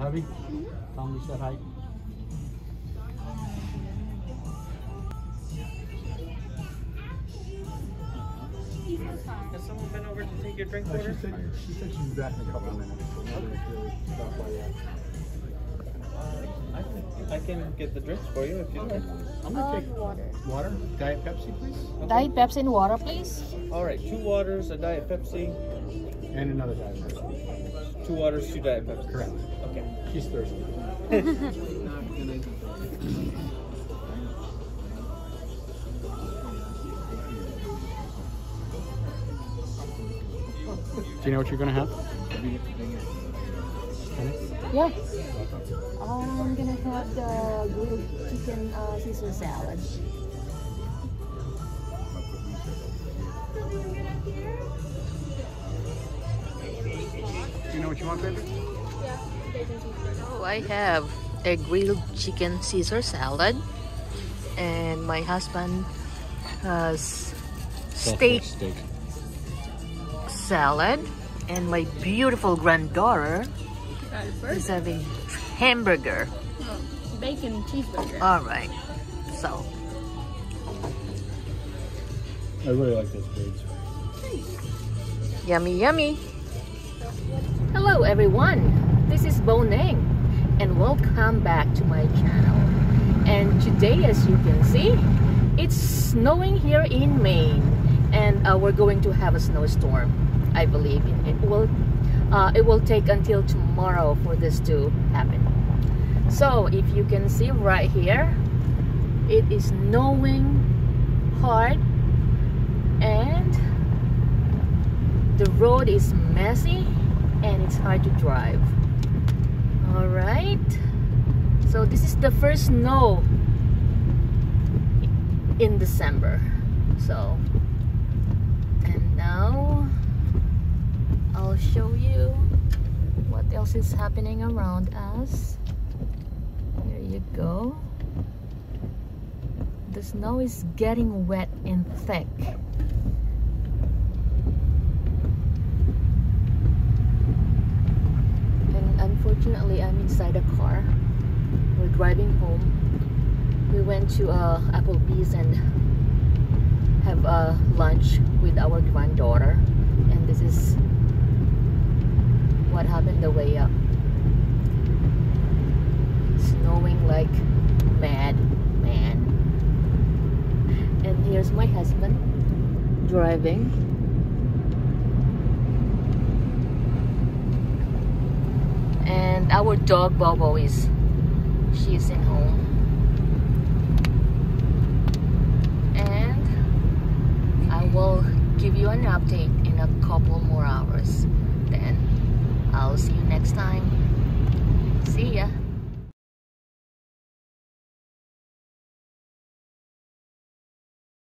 hubby? Tell him we said hi. Has someone been over to take your drink Uh, order? she said she said she'd be back in a couple of minutes. So we're gonna really stop by yet. Uh, I can, I can get the drinks for you if you like. I'm gonna Uh, take water. water, Diet Pepsi, please, Diet Pepsi and water, please. All right, two waters, a Diet Pepsi. And another Diet Pepsi. Two waters, two Diet Pepsi. Correct. Okay. She's thirsty. Do you know what you're gonna have? Yeah. I'm gonna have the grilled chicken uh, Caesar salad. What you want, baby? Oh, I have a grilled chicken Caesar salad, and my husband has steak Steak. salad, and my beautiful granddaughter is having hamburger. Bacon cheeseburger. All right, so I really like those birds. Yummy, yummy. Everyone. This is Boneng, and welcome back to my channel. And today, as you can see, it's snowing here in Maine, and uh, we're going to have a snowstorm. I believe it will. Uh, it will take until tomorrow for this to happen. So, if you can see right here, it is snowing hard, and the road is messy and it's hard to drive. All right so this is the first snow in december. So and now i'll show you what else is happening around us. There you go. The snow is getting wet and thick and unfortunately I'm inside a car. We're driving home. We went to uh, Applebee's and have a lunch with our granddaughter. And this is what happened the way up. Snowing like mad man. And here's my husband driving our dog Bobo is she is in home. And I will give you an update in a couple more hours. Then I'll see you next time.